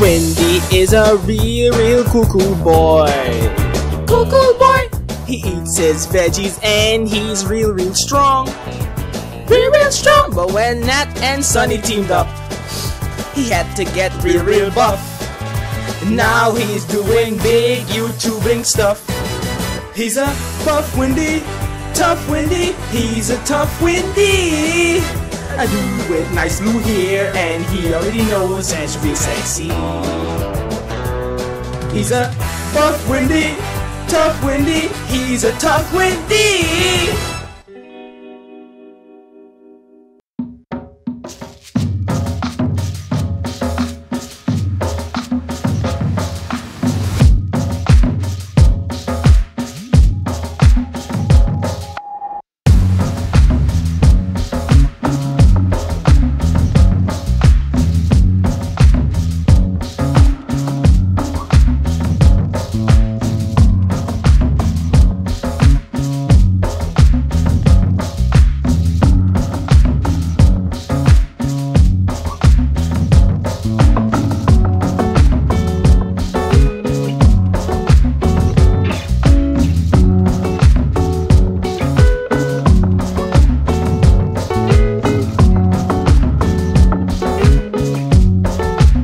Windy is a real, real cool, cool boy. Cool boy. He eats his veggies and he's real, real strong. Real, real strong. But when Nat and Sunny teamed up, he had to get real, real buff. Now he's doing big YouTubing stuff. He's a buff Windy, tough Windy. He's a tough Windy. I do with nice blue hair, and he already knows and she's sexy. He's a buff Windy, tough Windy. He's a tough Windy.